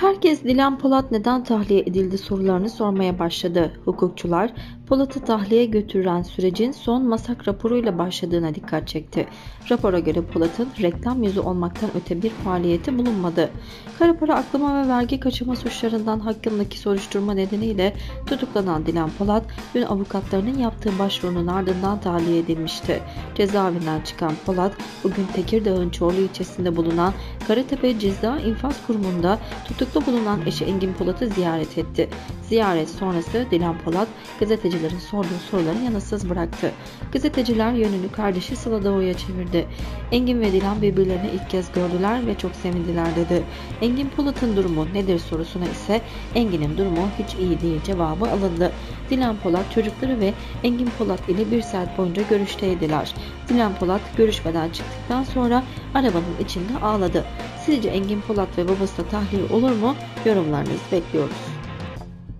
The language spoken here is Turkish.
Herkes Dilan Polat neden tahliye edildi sorularını sormaya başladı. Hukukçular Polat'ı tahliye götüren sürecin son masak raporuyla başladığına dikkat çekti. Rapora göre Polat'ın reklam yüzü olmaktan öte bir faaliyeti bulunmadı. Kara para aklama ve vergi kaçırma suçlarından hakkındaki soruşturma nedeniyle tutuklanan Dilan Polat dün avukatlarının yaptığı başvurunun ardından tahliye edilmişti. Cezaevinden çıkan Polat bugün Tekirdağ'ın Çorlu ilçesinde bulunan Karatepe Ceza İnfaz Kurumu'nda tutuklu bulunan eşi Engin Polat'ı ziyaret etti. Ziyaret sonrası Dilan Polat gazetecilerin sorduğu soruları yanıtsız bıraktı. Gazeteciler yönünü kardeşi Sıla Doğu'ya çevirdi. Engin ve Dilan birbirlerini ilk kez gördüler ve çok sevindiler dedi. Engin Polat'ın durumu nedir sorusuna ise Engin'in durumu hiç iyi değil cevabı alındı. Dilan Polat çocukları ve Engin Polat ile bir saat boyunca görüşteydiler. Dilan Polat görüşmeden çıktıktan sonra arabanın içinde ağladı. Sizce Engin Polat ve babası da tahliye olur mu? Yorumlarınızı bekliyoruz.